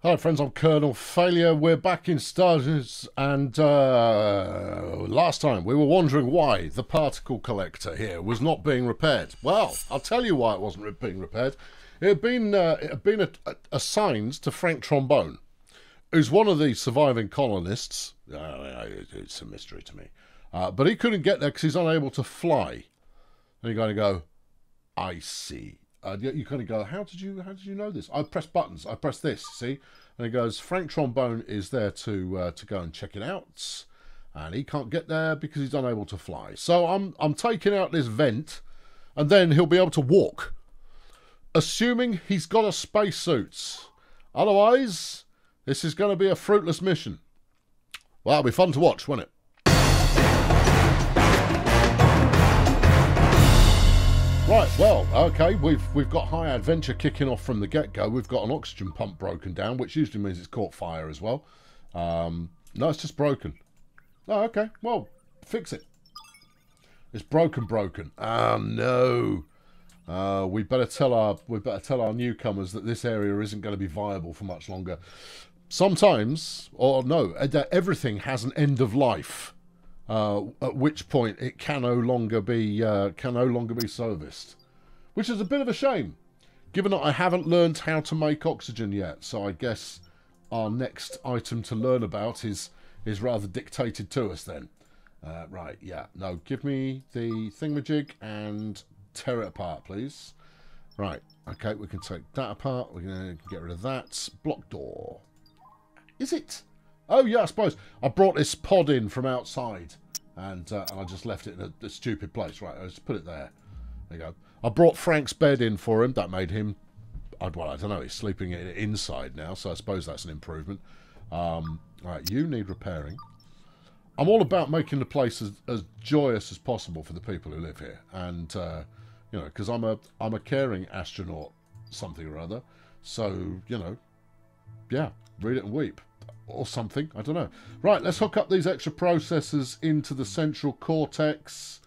Hello, friends. I'm Colonel Failure. We're back in Stardeus, and uh, last time we were wondering why the particle collector here was not being repaired. Well, I'll tell you why it wasn't being repaired. It had been uh, it had been assigned to Frank Trombone, who's one of the surviving colonists. Uh, it's a mystery to me, uh, but he couldn't get there because he's unable to fly. And you kind to go, I see. Uh, you, kind of go, how did you how did you know this? I press buttons. I press this. See, and he goes, Frank Trombone is there to uh, to go and check it out, and he can't get there because he's unable to fly. So I'm I'm taking out this vent, and then he'll be able to walk, assuming he's got a spacesuit. Otherwise, this is going to be a fruitless mission. Well, it'll be fun to watch, won't it? Right, well, okay, we've we've got high adventure kicking off from the get-go. We've got an oxygen pump broken down, which usually means it's caught fire as well. Um, no, it's just broken. Oh, okay, well, fix it. It's broken, broken. Oh no. Uh, we better tell our we better tell our newcomers that this area isn't going to be viable for much longer. Sometimes, or no, everything has an end of life. Uh, at which point it can no longer be uh, can no longer be serviced, which is a bit of a shame, given that I haven't learned how to make oxygen yet. So I guess our next item to learn about is is rather dictated to us then. Uh, right, yeah, no, give me the thingamajig and tear it apart, please. Right, okay, we can take that apart. We can get rid of that. Block door. Is it? Oh, yeah, I suppose. I brought this pod in from outside and, uh, and I just left it in a, a stupid place. Right, I just put it there. There you go. I brought Frank's bed in for him. That made him, well, I don't know, he's sleeping inside now, so I suppose that's an improvement. Um, right, you need repairing. I'm all about making the place as, as joyous as possible for the people who live here. And, uh, you know, because I'm a, I'm a caring astronaut, something or other. So, you know, yeah, read it and weep or something. I don't know. Right, let's hook up these extra processors into the central cortex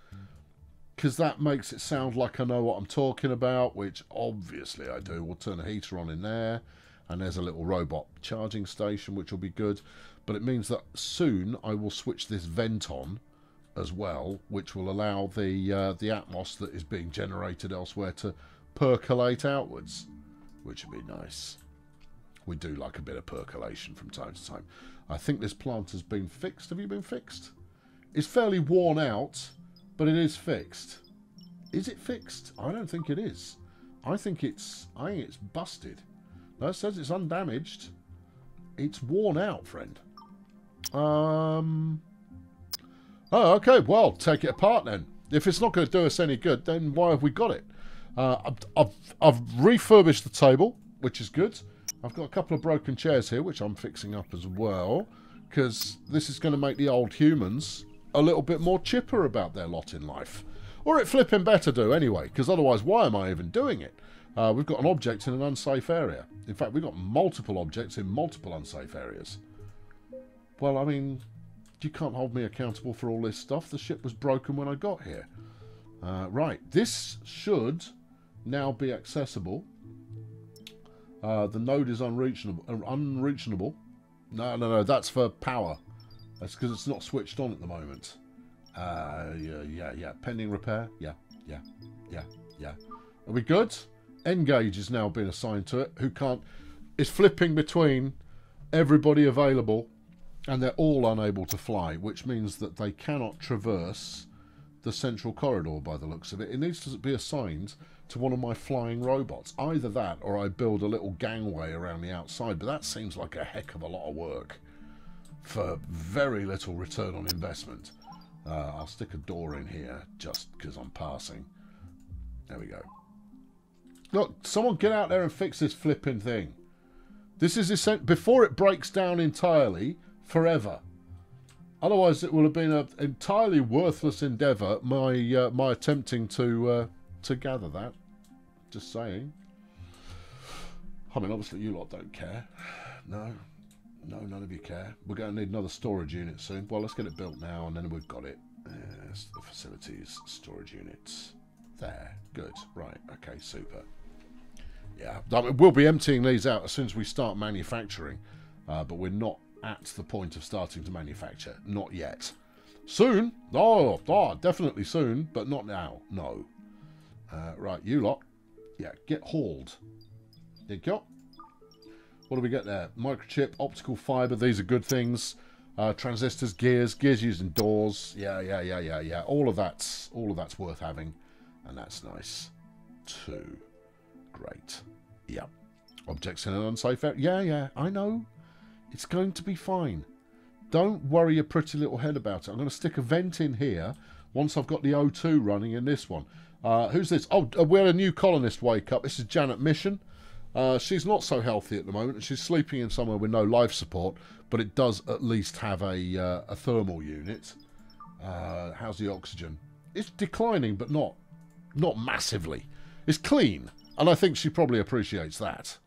because that makes it sound like I know what I'm talking about, which obviously I do. We'll turn a heater on in there, and there's a little robot charging station, which will be good. But it means that soon I will switch this vent on as well, which will allow the uh, the atmos that is being generated elsewhere to percolate outwards, which would be nice we do like a bit of percolation from time to time. I think this plant has been fixed. Have you been fixed? It's fairly worn out, but it is fixed. Is it fixed? I don't think it is. I think it's I think it's busted. No, it says it's undamaged. It's worn out, friend. Um. Oh, okay. Well, take it apart then. If it's not going to do us any good, then why have we got it? Uh, I've, I've, I've refurbished the table, which is good. I've got a couple of broken chairs here, which I'm fixing up as well, because this is going to make the old humans a little bit more chipper about their lot in life. Or it flipping better do anyway, because otherwise why am I even doing it? Uh, we've got an object in an unsafe area. In fact, we've got multiple objects in multiple unsafe areas. Well, I mean, you can't hold me accountable for all this stuff. The ship was broken when I got here. Uh, right, this should now be accessible uh, the node is unreachable. Uh, unreachable. No, no, no. That's for power. That's because it's not switched on at the moment. Uh, yeah, yeah, yeah. Pending repair. Yeah, yeah, yeah, yeah. Are we good? Engage is now being assigned to it. Who can't? It's flipping between everybody available, and they're all unable to fly, which means that they cannot traverse the central corridor. By the looks of it, it needs to be assigned to one of my flying robots. Either that or I build a little gangway around the outside, but that seems like a heck of a lot of work for very little return on investment. Uh, I'll stick a door in here just because I'm passing. There we go. Look, someone get out there and fix this flipping thing. This is essential before it breaks down entirely, forever. Otherwise, it will have been an entirely worthless endeavour. My uh, my attempting to uh, to gather that. Just saying. I mean, obviously you lot don't care. No. No, none of you care. We're going to need another storage unit soon. Well, let's get it built now, and then we've got it. Yes, the facilities, storage units. There. Good. Right. Okay, super. Yeah, I mean, we'll be emptying these out as soon as we start manufacturing, uh, but we're not at the point of starting to manufacture. Not yet. Soon? Oh, oh definitely soon, but not now. No. Uh, right, you lot. Yeah, get hauled. There you go. What do we get there? Microchip, optical fiber. These are good things. Uh, transistors, gears, gears using doors. Yeah, yeah, yeah, yeah, yeah. All of that's all of that's worth having, and that's nice too. Great. Yeah. Objects in an unsafe area. Yeah, yeah. I know. It's going to be fine. Don't worry your pretty little head about it. I'm going to stick a vent in here once I've got the O2 running in this one. Uh, who's this? Oh, uh, we had a new colonist wake up. This is Janet Mission. Uh, she's not so healthy at the moment. She's sleeping in somewhere with no life support, but it does at least have a, uh, a thermal unit. Uh, how's the oxygen? It's declining, but not not massively. It's clean, and I think she probably appreciates that.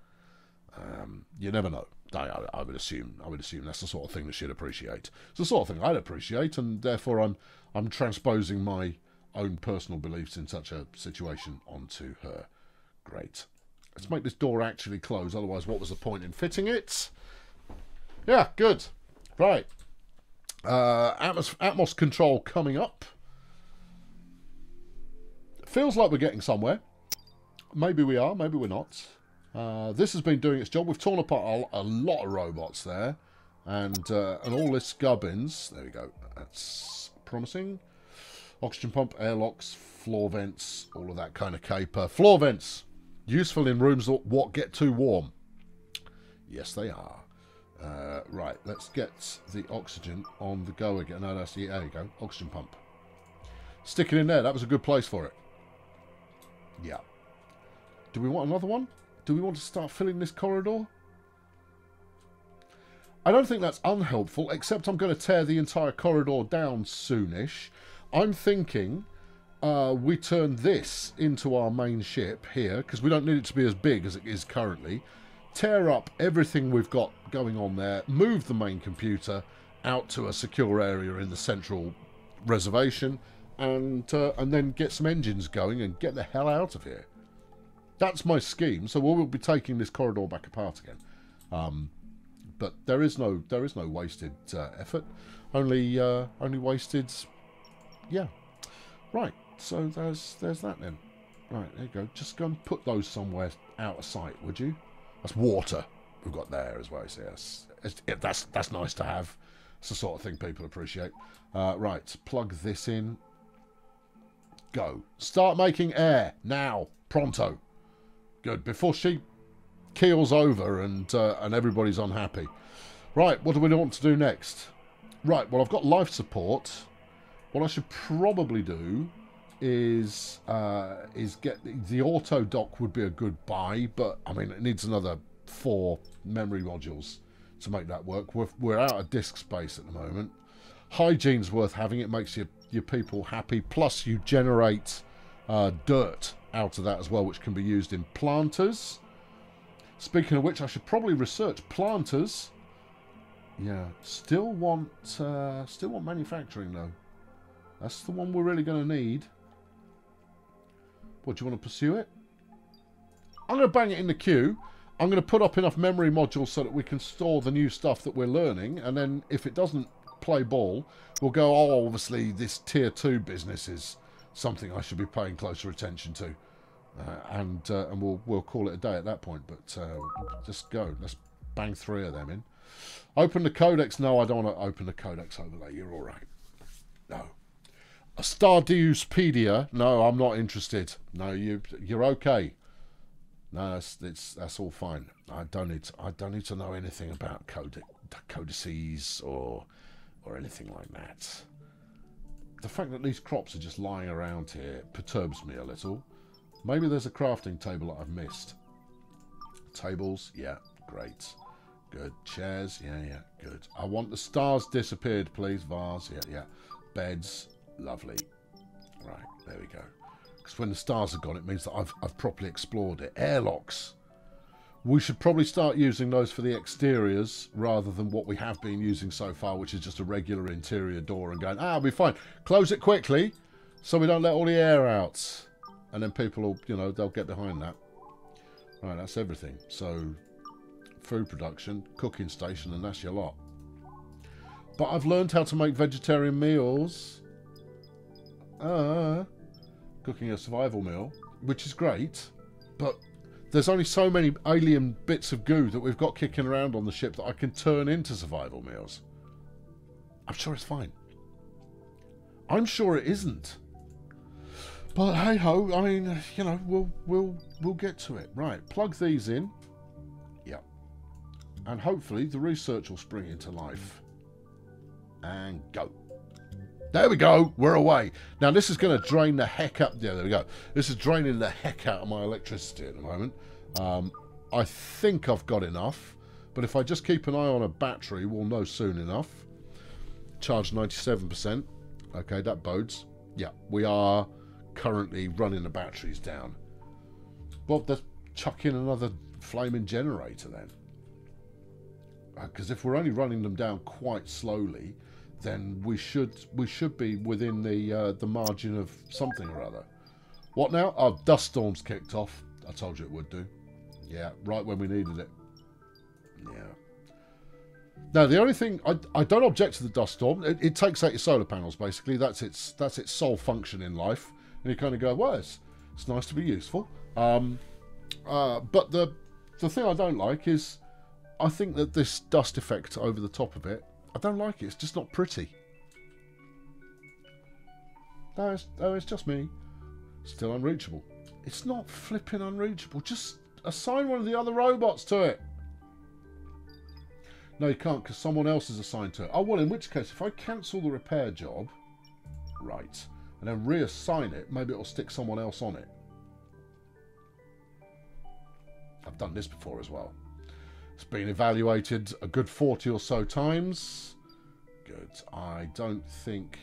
Um, you never know. I, I, would assume I would assume that's the sort of thing that she'd appreciate. It's the sort of thing I'd appreciate, and therefore I'm I'm transposing my own personal beliefs in such a situation onto her. Great. Let's make this door actually close, otherwise what was the point in fitting it? Yeah, good. Right. Uh, Atmos, Atmos control coming up. Feels like we're getting somewhere. Maybe we are, maybe we're not. Uh, this has been doing its job. We've torn apart a, a lot of robots there. And, uh, and all this gubbins. There we go. That's promising. Oxygen pump, airlocks, floor vents, all of that kind of caper. Floor vents. Useful in rooms that what get too warm. Yes, they are. Uh, right, let's get the oxygen on the go again. No, that's the, there you go, oxygen pump. Stick it in there. That was a good place for it. Yeah. Do we want another one? Do we want to start filling this corridor? I don't think that's unhelpful, except I'm going to tear the entire corridor down soonish. I'm thinking uh, we turn this into our main ship here, because we don't need it to be as big as it is currently. Tear up everything we've got going on there, move the main computer out to a secure area in the central reservation, and uh, and then get some engines going and get the hell out of here. That's my scheme. So we'll be taking this corridor back apart again. Um, but there is no there is no wasted uh, effort. Only uh, only wasted. Yeah. Right. So there's there's that then. Right, there you go. Just go and put those somewhere out of sight, would you? That's water we've got there as well. So yes, that's that's nice to have. It's the sort of thing people appreciate. Uh, right, plug this in. Go. Start making air now, pronto. Good. Before she keels over and uh, and everybody's unhappy. Right, what do we want to do next? Right, well I've got life support. What I should probably do is uh, is get the, auto dock would be a good buy, but I mean it needs another four memory modules to make that work. We're, we're out of disk space at the moment. Hygiene's worth having. It makes your your people happy. Plus you generate uh, dirt out of that as well, which can be used in planters. Speaking of which, I should probably research planters. Yeah, still want uh, still want manufacturing though. That's the one we're really going to need. What, do you want to pursue it? I'm going to bang it in the queue. I'm going to put up enough memory modules so that we can store the new stuff that we're learning. And then if it doesn't play ball, we'll go, oh, obviously this tier 2 business is something I should be paying closer attention to. Uh, and uh, and we'll we'll call it a day at that point. But uh, just go. Let's bang three of them in. Open the codex. No, I don't want to open the codex overlay. You're all right. No. A Stardewspedia? No, I'm not interested. No, you you're okay. No, that's it's that's all fine. I don't need to, I don't need to know anything about codices or or anything like that. The fact that these crops are just lying around here perturbs me a little. Maybe there's a crafting table that I've missed. Tables, yeah, great. Good. Chairs, yeah, yeah, good. I want the stars disappeared, please. Vase, yeah, yeah. Beds, Lovely. Right, there we go. Because when the stars are gone, it means that I've, I've properly explored it. Airlocks. We should probably start using those for the exteriors rather than what we have been using so far, which is just a regular interior door and going, ah, I'll be fine. Close it quickly so we don't let all the air out. And then people will, you know, they'll get behind that. Right, that's everything. So, food production, cooking station, and that's your lot. But I've learned how to make vegetarian meals. Uh, cooking a survival meal, which is great, but there's only so many alien bits of goo that we've got kicking around on the ship that I can turn into survival meals. I'm sure it's fine. I'm sure it isn't. But hey ho, I mean, you know, we'll we'll we'll get to it. Right, plug these in. Yep. And hopefully the research will spring into life. And go. There we go. We're away. Now this is going to drain the heck up. Yeah, there we go. This is draining the heck out of my electricity at the moment. Um, I think I've got enough. But if I just keep an eye on a battery, we'll know soon enough. Charge 97%. Okay, that bodes. Yeah, we are currently running the batteries down. Well, let's chuck in another flaming generator then. Because uh, if we're only running them down quite slowly, then we should we should be within the uh, the margin of something or other. What now? Oh, dust storms kicked off. I told you it would do. Yeah, right when we needed it. Yeah. Now the only thing I, I don't object to the dust storm. It, it, takes out your solar panels basically. That's its that's its sole function in life. And you kind of go, well, it's, it's nice to be useful. Um, uh, but the the thing I don't like is I think that this dust effect over the top of it I don't like it. It's just not pretty. No, it's, oh, it's just me. Still unreachable. It's not flipping unreachable. Just assign one of the other robots to it. No, you can't because someone else is assigned to it. Oh, well, in which case, if I cancel the repair job, right, and then reassign it, maybe it'll stick someone else on it. I've done this before as well. It's been evaluated a good 40 or so times. Good. I don't think...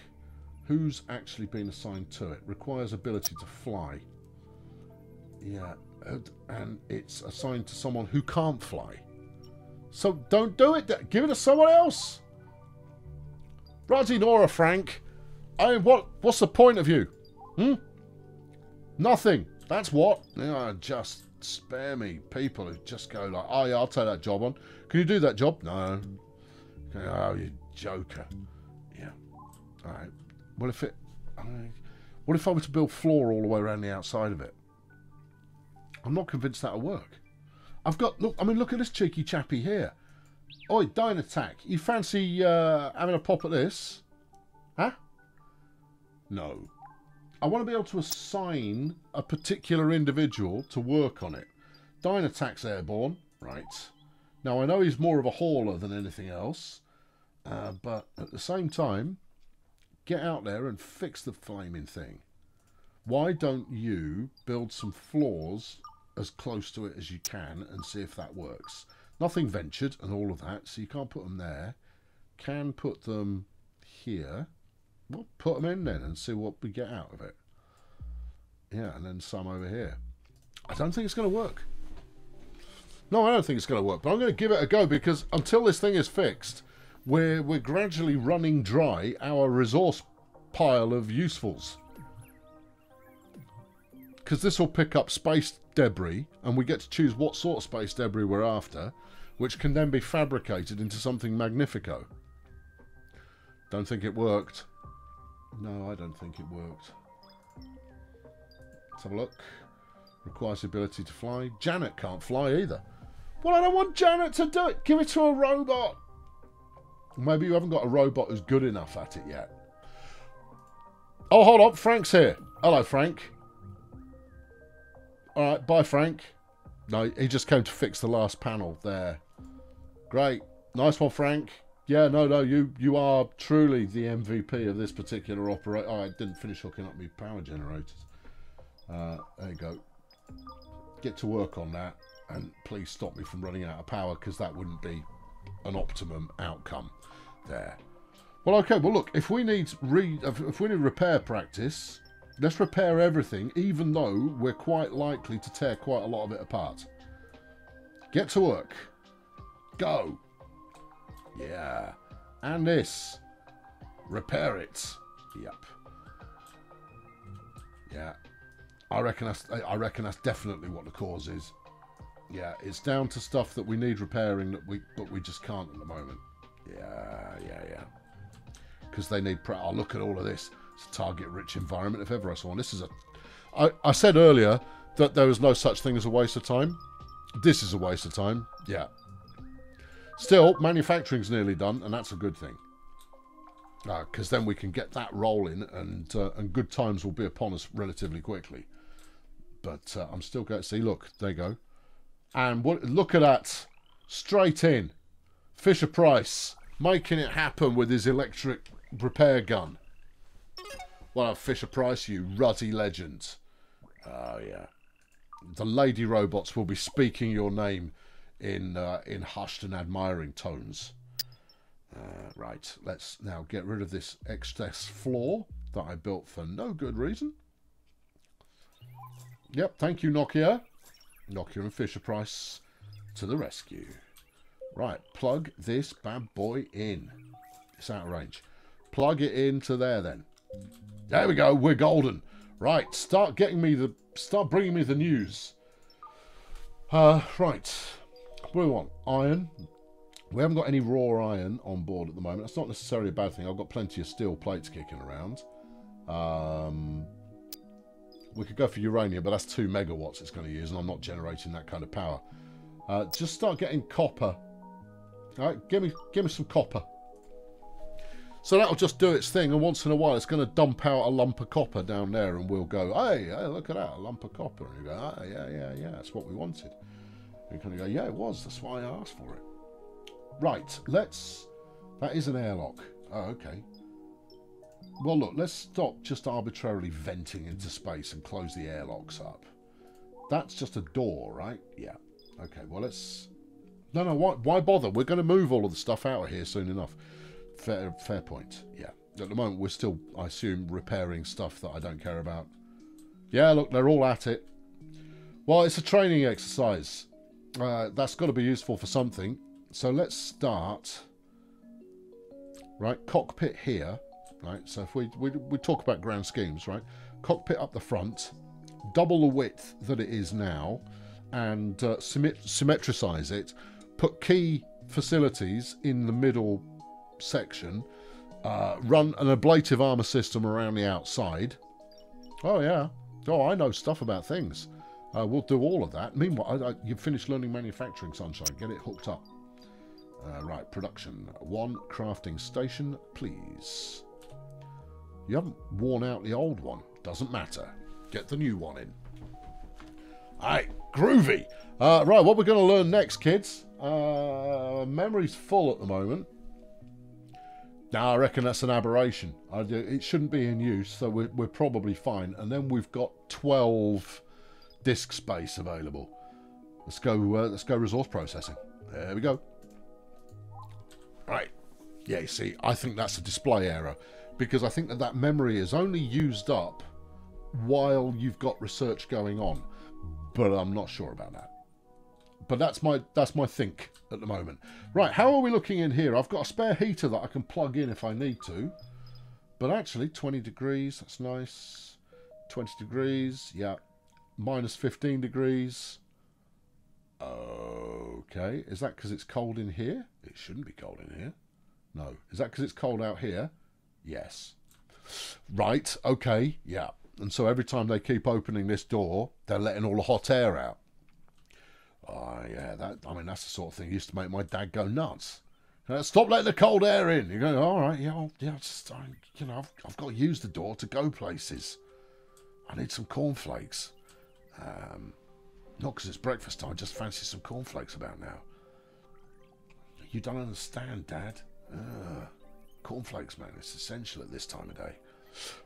Who's actually been assigned to it? Requires ability to fly. Yeah, and it's assigned to someone who can't fly. So don't do it. Give it to someone else. Bloody Nora Frank. I what? What's the point of you? Hmm? Nothing. That's what. Yeah, just spare me people who just go like, oh yeah, I'll take that job on. Can you do that job? No. Oh, you joker. Yeah. All right. What if it? what if I were to build floor all the way around the outside of it? I'm not convinced that'll work. I've got look. I mean, look at this cheeky chappy here. Oi, attack! you fancy uh, having a pop at this? Huh? No. I want to be able to assign a particular individual to work on it. Dynatak's airborne, right. Now, I know he's more of a hauler than anything else, uh, but at the same time, get out there and fix the flaming thing. Why don't you build some floors as close to it as you can and see if that works? Nothing ventured and all of that, so you can't put them there. Can put them here. We'll put them in then and see what we get out of it. Yeah, and then some over here. I don't think it's going to work. No, I don't think it's going to work, but I'm going to give it a go because until this thing is fixed, we're, we're gradually running dry our resource pile of usefuls. Because this will pick up space debris, and we get to choose what sort of space debris we're after, which can then be fabricated into something magnifico. Don't think it worked. No, I don't think it worked. Let's have a look. Requires the ability to fly. Janet can't fly either. Well, I don't want Janet to do it. Give it to a robot. Maybe you haven't got a robot who's good enough at it yet. Oh, hold on. Frank's here. Hello, Frank. All right. Bye, Frank. No, he just came to fix the last panel there. Great. Nice one, Frank. Yeah, no, no, you you are truly the MVP of this particular operation. Oh, I didn't finish hooking up my power generators. Uh, there you go. Get to work on that, and please stop me from running out of power because that wouldn't be an optimum outcome there. Well, okay. Well, look, if we need re if we need repair practice, let's repair everything, even though we're quite likely to tear quite a lot of it apart. Get to work. Go. Yeah. And this. Repair it. Yep. Yeah. I reckon that's I reckon that's definitely what the cause is. Yeah, it's down to stuff that we need repairing that we but we just can't at the moment. Yeah, yeah, yeah. Because they need. Pre- oh, look at all of this. It's a target-rich environment if ever I saw one. This is a. I, I said earlier that there was no such thing as a waste of time. This is a waste of time. Yeah. Still, manufacturing's nearly done, and that's a good thing. Because uh, then we can get that rolling, and uh, and good times will be upon us relatively quickly. But uh, I'm still going to see. Look, there you go. And what? Look at that, straight in. Fisher Price making it happen with his electric repair gun. Well, Fisher Price, you ruddy legend. Oh yeah. The lady robots will be speaking your name in uh, in hushed and admiring tones. Uh, right, let's now get rid of this excess floor that I built for no good reason. Yep, thank you, Nokia. Nokia and Fisher Price to the rescue. Right, plug this bad boy in. It's out of range. Plug it into there then. There we go, we're golden. Right, start getting me the, start bringing me the news. Uh, right, what do we want? Iron. We haven't got any raw iron on board at the moment. That's not necessarily a bad thing. I've got plenty of steel plates kicking around. Um, we could go for uranium, but that's two megawatts it's going to use, and I'm not generating that kind of power. Uh, just start getting copper. All right, give me, give me some copper. So that'll just do its thing, and once in a while it's going to dump out a lump of copper down there, and we'll go, hey, hey, look at that, a lump of copper. And you go, ah, yeah, yeah, yeah, that's what we wanted. You kind of go, yeah, it was, that's why I asked for it. Right, let's... That is an airlock. Oh, okay. Well, look, let's stop just arbitrarily venting into space and close the airlocks up. That's just a door, right? Yeah. Okay, well, let's... No, no, why, why bother? We're going to move all of the stuff out of here soon enough. Fair, fair point. Yeah. At the moment, we're still, I assume, repairing stuff that I don't care about. Yeah, look, they're all at it. Well, it's a training exercise. Uh, that's got to be useful for something. So let's start. Right, cockpit here. Right, so if we, we, we talk about grand schemes, right? Cockpit up the front, double the width that it is now, and uh, symmetricize it. Put key facilities in the middle section, uh, run an ablative armor system around the outside. Oh, yeah. Oh, I know stuff about things. Uh, we'll do all of that. Meanwhile, I, I, you've finished learning manufacturing, Sunshine. Get it hooked up. Uh, right, production. One crafting station, please. You haven't worn out the old one. Doesn't matter. Get the new one in. Alright, groovy. Uh, right, what we're going to learn next, kids. Uh, memory's full at the moment. Now I reckon that's an aberration. It shouldn't be in use, so we're, we're probably fine. And then we've got 12 disk space available. Let's go. Uh, let's go resource processing. There we go. Right. Yeah. You see, I think that's a display error because I think that that memory is only used up while you've got research going on, but I'm not sure about that. But that's my that's my think at the moment. Right, how are we looking in here? I've got a spare heater that I can plug in if I need to. But actually, 20 degrees, that's nice. 20 degrees, yeah. Minus 15 degrees. Okay, is that because it's cold in here? It shouldn't be cold in here. No. Is that because it's cold out here? Yes. Right, okay, yeah. And so every time they keep opening this door, they're letting all the hot air out. Oh yeah, that I mean that's the sort of thing used to make my dad go nuts. Uh, stop letting the cold air in. You go, all right, yeah, I'll, yeah, just, I, you know, I've, I've got to use the door to go places. I need some cornflakes. Um, not because it's breakfast time, just fancy some cornflakes about now. You don't understand, Dad. Uh, cornflakes, man, it's essential at this time of day.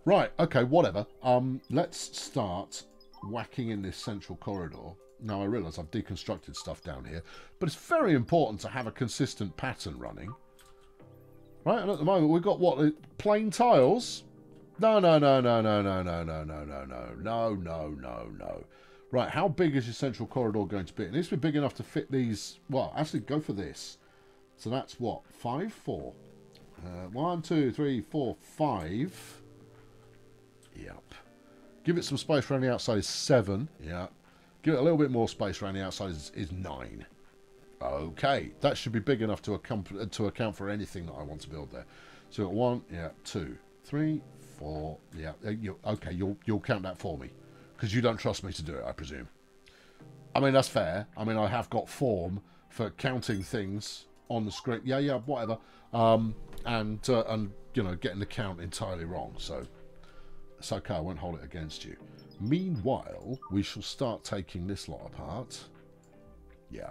Right, okay, whatever. Um, let's start whacking in this central corridor now I realise I've deconstructed stuff down here, but it's very important to have a consistent pattern running. Right, and at the moment we've got what, uh, plain tiles? No, no, no, no, no, no, no, no, no, no, no, no, no, no, no. Right, how big is your central corridor going to be? It needs to be big enough to fit these... Well, actually, go for this. So that's what? Five? Four? Uh, one, two, three, four, five. Yep. Give it some space around the outside is seven. Yeah. Give it a little bit more space around the outside is, is 9. Okay, that should be big enough to account, to account for anything that I want to build there. So one, yeah, two, three, four, yeah. Uh, okay, you'll you'll count that for me because you don't trust me to do it, I presume. I mean that's fair. I mean I have got form for counting things on the script. Yeah, yeah, whatever. Um, and uh, and you know getting the count entirely wrong. So it's okay. I won't hold it against you. Meanwhile, we shall start taking this lot apart. Yeah.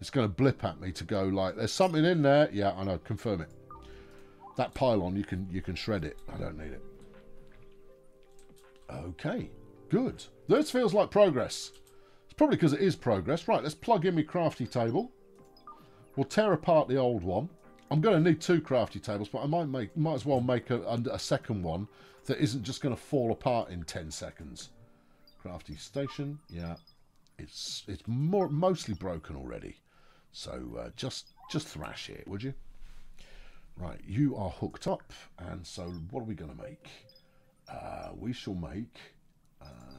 It's going to blip at me to go like, there's something in there. Yeah, I know. Confirm it. That pylon, you can you can shred it. I don't need it. Okay. Good. This feels like progress. It's probably because it is progress. Right, let's plug in my crafty table. We'll tear apart the old one. I'm going to need two crafty tables, but I might make might as well make a, a second one that isn't just going to fall apart in 10 seconds. Crafty station, yeah, it's it's more mostly broken already. So uh, just just thrash it, would you? Right, you are hooked up, and so what are we going to make? Uh, we shall make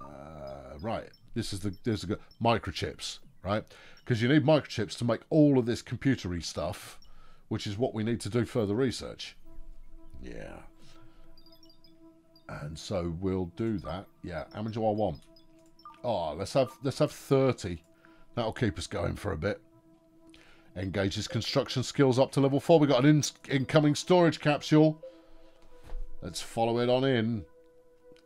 uh, right. This is the there's a microchips, right? Because you need microchips to make all of this computery stuff, which is what we need to do further research. Yeah. And so we'll do that. Yeah. How many do I want? Oh, let's have let's have 30. That'll keep us going for a bit. Engage his construction skills up to level 4. We've got an in incoming storage capsule. Let's follow it on in.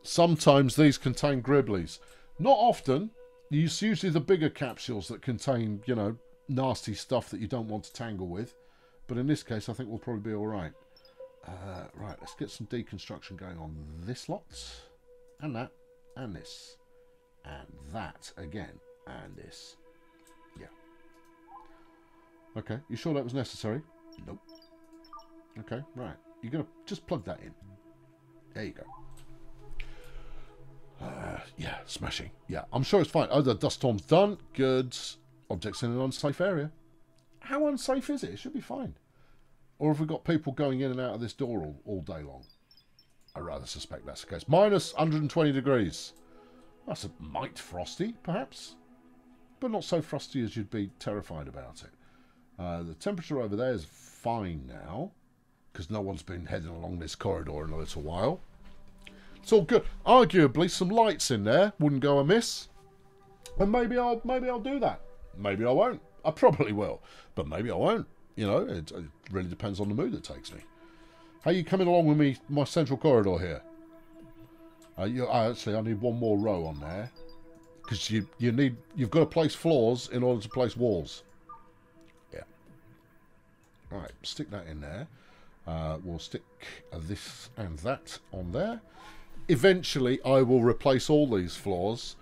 Sometimes these contain Gribblies. Not often. It's usually the bigger capsules that contain, you know, nasty stuff that you don't want to tangle with. But in this case, I think we'll probably be all right. Uh, right, let's get some deconstruction going on this lot. And that. And this. And that again. And this. Yeah. Okay, you sure that was necessary? Nope. Okay, right. You're going to just plug that in. There you go. Smashing. Yeah, I'm sure it's fine. Oh, the dust storm's done. Good. Objects in an unsafe area. How unsafe is it? It should be fine. Or have we got people going in and out of this door all, all day long? I rather suspect that's the case. Minus 120 degrees. That's a mite frosty, perhaps. But not so frosty as you'd be terrified about it. Uh, the temperature over there is fine now. Because no one's been heading along this corridor in a little while. It's all good. Arguably, some lights in there wouldn't go amiss. And maybe I'll maybe I'll do that. Maybe I won't. I probably will. But maybe I won't. You know, it, it really depends on the mood that takes me. How are you coming along with me, my central corridor here? Uh, you, actually, I need one more row on there because you you need you've got to place floors in order to place walls. Yeah. All right, stick that in there. Uh, we'll stick this and that on there. Eventually, I will replace all these floors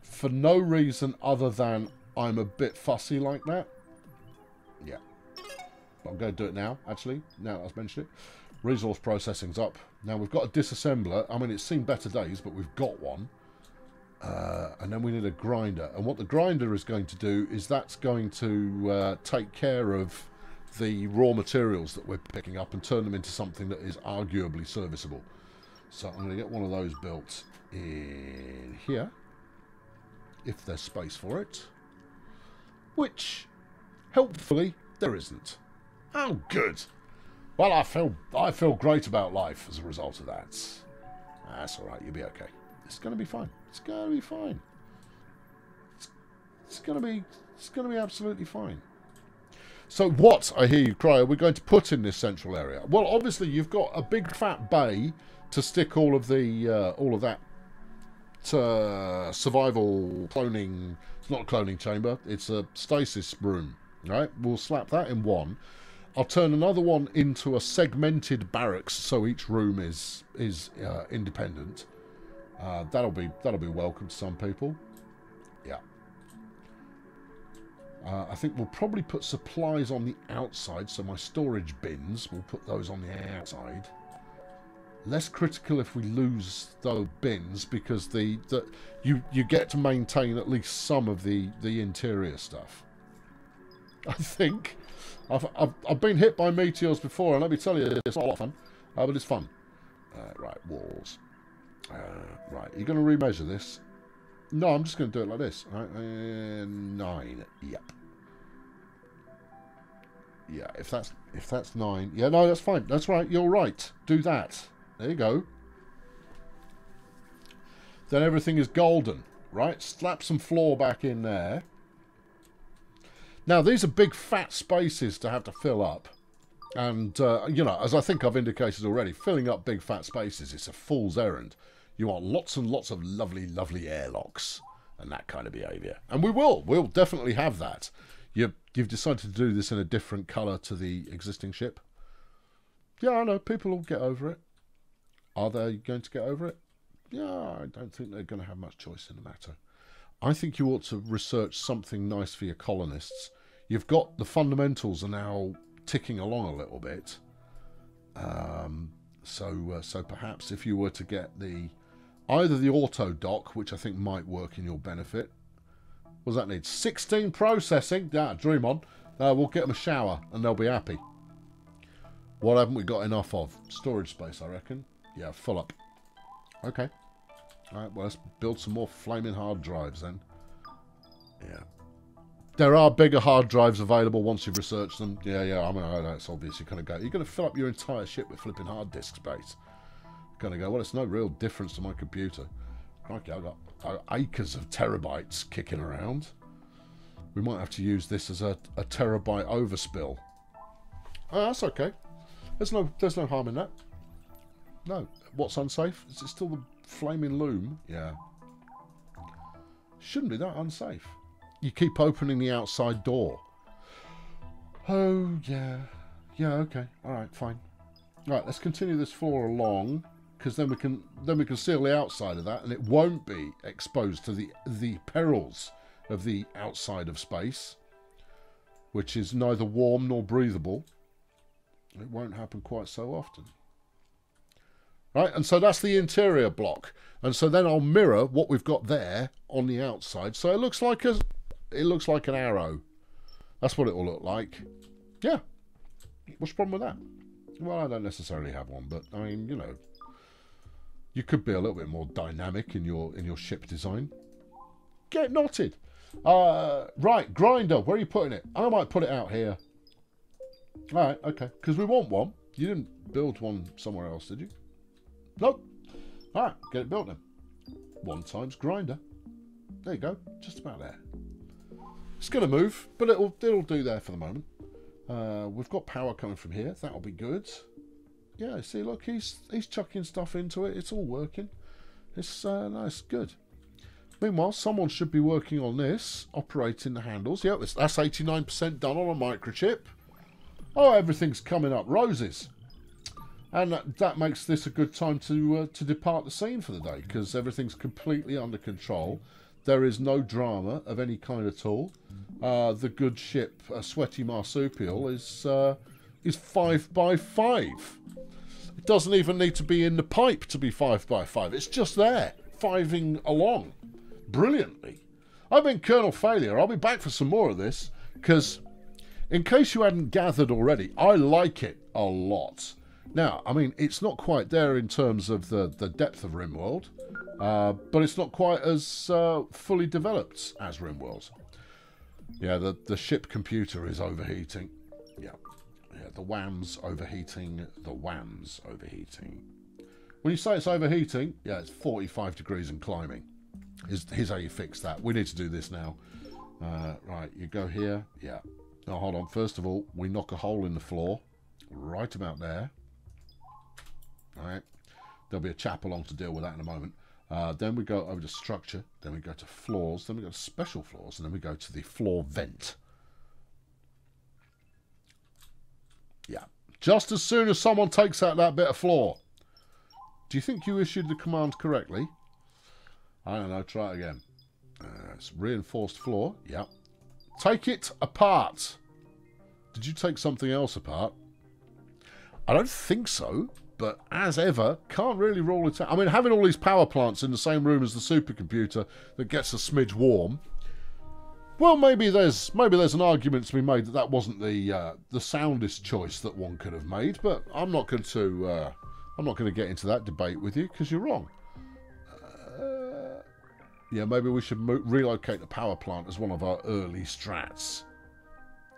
for no reason other than I'm a bit fussy like that. Yeah. But I'm going to do it now, actually, now I've mentioned it. Resource processing's up. Now we've got a disassembler. I mean, it's seen better days, but we've got one. Uh, and then we need a grinder. And what the grinder is going to do is that's going to uh, take care of the raw materials that we're picking up and turn them into something that is arguably serviceable. So I'm going to get one of those built in here, if there's space for it. Which, helpfully, there isn't. Oh, good. Well, I feel I feel great about life as a result of that. That's all right. You'll be okay. It's going to be fine. It's going to be fine. It's, going to be it's going to be absolutely fine. So what, I hear you cry, are we going to put in this central area? Well, obviously you've got a big fat bay to stick all of the uh, all of that uh, survival cloning. It's not a cloning chamber. It's a stasis room. Right? We'll slap that in one. I'll turn another one into a segmented barracks, so each room is is uh, independent. Uh, that'll be that'll be welcome to some people. Yeah. Uh, I think we'll probably put supplies on the outside, so my storage bins, we'll put those on the outside. Less critical if we lose those bins, because the, the you you get to maintain at least some of the the interior stuff. I think. I've, I've, I've been hit by meteors before, and let me tell you, it's not a lot of fun, uh, but it's fun. Uh, right, walls. Uh, right, you're going to remeasure this. No, I'm just going to do it like this. Right? Uh, nine. Yep. Yeah, if that's if that's nine. Yeah, no, that's fine. That's right. You're right. Do that. There you go. Then everything is golden, right? Slap some floor back in there. Now, these are big fat spaces to have to fill up. And, uh, you know, as I think I've indicated already, filling up big fat spaces is a fool's errand. You want lots and lots of lovely, lovely airlocks and that kind of behaviour. And we will. We'll definitely have that. You, you've decided to do this in a different colour to the existing ship. Yeah, I know. People will get over it. Are they going to get over it? Yeah, I don't think they're going to have much choice in the matter. I think you ought to research something nice for your colonists. You've got the fundamentals are now ticking along a little bit. Um, so, uh, so perhaps if you were to get the either the auto dock, which I think might work in your benefit. What does that need? 16 processing. Yeah, dream on. Uh, we'll get them a shower and they'll be happy. What haven't we got enough of? Storage space, I reckon. Yeah, full up. Okay. Alright, well, let's build some more flaming hard drives then. Yeah. There are bigger hard drives available once you've researched them. Yeah, yeah, I mean, I know it's obvious. You're going to go, you're going to fill up your entire ship with flipping hard disk space. Going to go, well, it's no real difference to my computer. Crikey, I've got uh, acres of terabytes kicking around. We might have to use this as a, a terabyte overspill. Oh, that's okay. There's no, there's no harm in that. No. What's unsafe? Is it still the flaming loom? Yeah. Shouldn't be that unsafe. You keep opening the outside door. Oh, yeah. Yeah, okay. Alright, fine. Right, let's continue this floor along because then we can then we can seal the outside of that and it won't be exposed to the the perils of the outside of space which is neither warm nor breathable it won't happen quite so often right? And so that's the interior block. And so then I'll mirror what we've got there on the outside. So it looks like a it looks like an arrow. That's what it will look like. Yeah. What's the problem with that? Well I don't necessarily have one but I mean you know you could be a little bit more dynamic in your in your ship design. Get knotted. Uh, right grinder where are you putting it? I might put it out here. All right okay. Because we want one. You didn't build one somewhere else did you Nope. All right, get it built then. One times grinder. There you go, just about there. It's going to move, but it'll it'll do there for the moment. Uh, we've got power coming from here. That'll be good. Yeah, see, look, he's he's chucking stuff into it. It's all working. It's uh, nice, good. Meanwhile, someone should be working on this, operating the handles. Yep, that's 89% done on a microchip. Oh, everything's coming up roses and that, makes this a good time to uh, to depart the scene for the day because everything's completely under control. There is no drama of any kind at all. Uh, the good ship, a Sweaty Marsupial, is uh, is five by five. It doesn't even need to be in the pipe to be five by five. It's just there, fiving along, brilliantly. I've been Colonel Failure. I'll be back for some more of this because, in case you hadn't gathered already, I like it a lot. Now, I mean, it's not quite there in terms of the, the depth of RimWorld, uh, but it's not quite as uh, fully developed as RimWorld. Yeah, the, the ship computer is overheating. Yeah. yeah, the WAM's overheating, the WAM's overheating. When you say it's overheating, yeah, it's 45 degrees and climbing. Here's, here's how you fix that. We need to do this now. Uh, right, you go here. Yeah. Now, hold on. First of all, we knock a hole in the floor. Right about there. All right. There'll be a chap along to deal with that in a moment. Uh, then we go over to structure. Then we go to floors. Then we go to special floors. And then we go to the floor vent. Yeah. Just as soon as someone takes out that bit of floor. Do you think you issued the command correctly? I don't know. Try it again. Uh, it's reinforced floor. Yeah. Take it apart. Did you take something else apart? I don't think so but as ever, can't really rule it out. I mean, having all these power plants in the same room as the supercomputer that gets a smidge warm. Well, maybe there's maybe there's an argument to be made that that wasn't the uh, the soundest choice that one could have made, but I'm not going to uh, I'm not going to get into that debate with you because you're wrong. Uh, Yeah, maybe we should relocate the power plant as one of our early strats.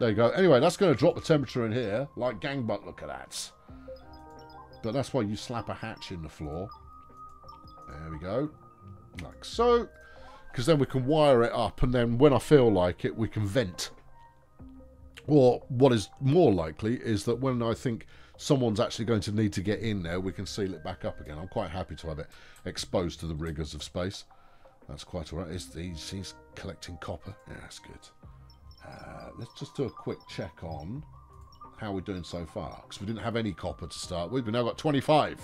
There you go. Anyway, that's going to drop the temperature in here, like gangbut. Look at that. But that's why you slap a hatch in the floor. There we go. Like so. Because then we can wire it up, and then when I feel like it, we can vent. Or what is more likely is that when I think someone's actually going to need to get in there, we can seal it back up again. I'm quite happy to have it exposed to the rigours of space. That's quite alright. Is he's, he's collecting copper. Yeah, that's good. Uh, let's just do a quick check on how we're doing so far. Because we didn't have any copper to start with. We've now got 25.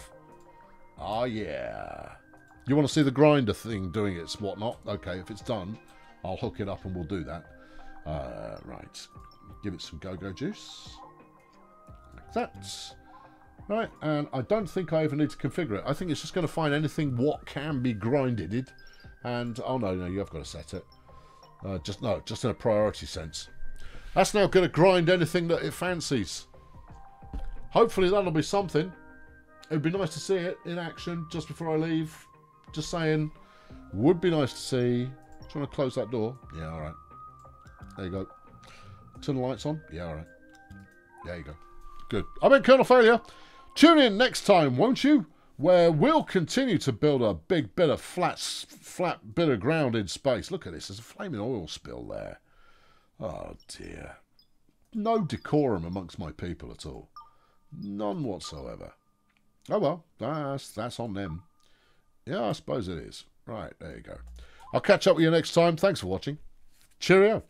Oh, yeah. You want to see the grinder thing doing its whatnot? Okay, if it's done, I'll hook it up and we'll do that. Uh, right. Give it some go-go juice. Like that. Right, and I don't think I even need to configure it. I think it's just going to find anything what can be grinded and, oh no, no, you have got to set it. Uh, just, no, just in a priority sense. That's now going to grind anything that it fancies. Hopefully that'll be something. It'd be nice to see it in action just before I leave. Just saying, would be nice to see. Trying to close that door. Yeah, all right. There you go. Turn the lights on. Yeah, all right. There you go. Good. I've been Colonel Failure. Tune in next time, won't you? where we'll continue to build a big bit of flat, flat bit of ground in space. Look at this, there's a flaming oil spill there. Oh dear. No decorum amongst my people at all. None whatsoever. Oh well, that's, that's on them. Yeah, I suppose it is. Right, there you go. I'll catch up with you next time. Thanks for watching. Cheerio.